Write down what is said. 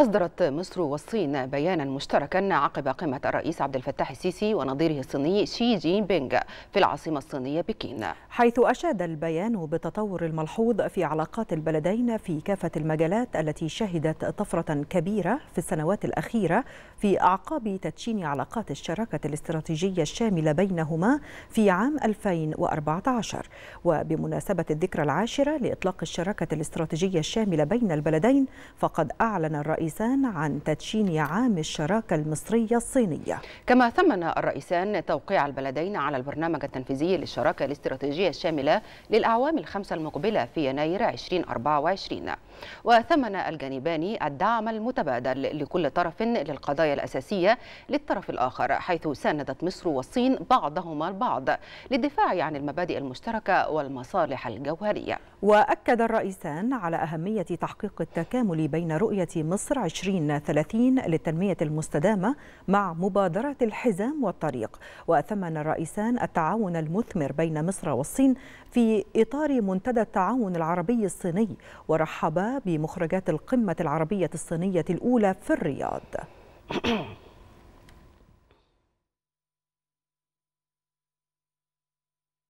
أصدرت مصر والصين بيانا مشتركا عقب قمة الرئيس عبد الفتاح السيسي ونظيره الصيني شي جين بينغ في العاصمة الصينية بكين. حيث أشاد البيان بالتطور الملحوظ في علاقات البلدين في كافة المجالات التي شهدت طفرة كبيرة في السنوات الأخيرة في أعقاب تدشين علاقات الشراكة الاستراتيجية الشاملة بينهما في عام 2014 وبمناسبة الذكرى العاشرة لإطلاق الشراكة الاستراتيجية الشاملة بين البلدين فقد أعلن الرئيس الرئيسان عن تدشين عام الشراكة المصرية الصينية. كما ثمن الرئيسان توقيع البلدين على البرنامج التنفيذي للشراكة الاستراتيجية الشاملة للأعوام الخمسة المقبلة في يناير 2024 وثمن الجانبان الدعم المتبادل لكل طرف للقضايا الأساسية للطرف الآخر حيث ساندت مصر والصين بعضهما البعض للدفاع عن المبادئ المشتركة والمصالح الجوهرية. وأكد الرئيسان على أهمية تحقيق التكامل بين رؤية مصر 2030 للتنمية المستدامة مع مبادرة الحزام والطريق. وثمن الرئيسان التعاون المثمر بين مصر والصين في إطار منتدى التعاون العربي الصيني ورحبا بمخرجات القمة العربية الصينية الأولى في الرياض.